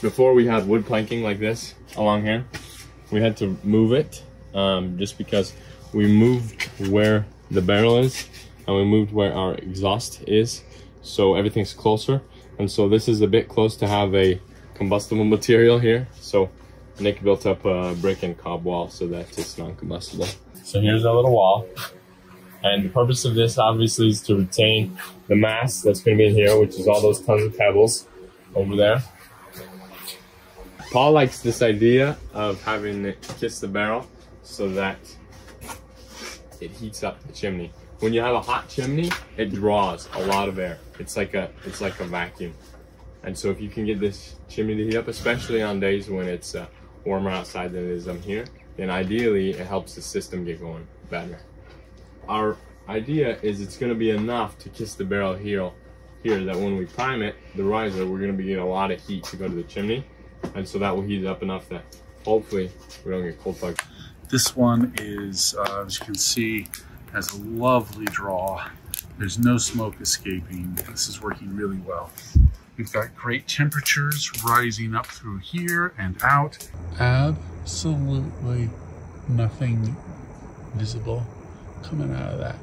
before we had wood planking like this along here. We had to move it um, just because we moved where the barrel is and we moved where our exhaust is. So everything's closer. And so this is a bit close to have a combustible material here. So Nick built up a brick and cob wall so that it's non-combustible. So here's our little wall. And the purpose of this obviously is to retain the mass that's gonna be in here, which is all those tons of pebbles over there. Paul likes this idea of having it kiss the barrel so that it heats up the chimney. When you have a hot chimney, it draws a lot of air. It's like a it's like a vacuum. And so if you can get this chimney to heat up, especially on days when it's uh, warmer outside than it is up here, then ideally it helps the system get going better. Our idea is it's going to be enough to kiss the barrel here, here that when we prime it, the riser, we're going to be getting a lot of heat to go to the chimney. And so that will heat it up enough that hopefully we don't get cold plug. This one is, uh, as you can see, has a lovely draw. There's no smoke escaping. This is working really well. We've got great temperatures rising up through here and out. Absolutely nothing visible coming out of that.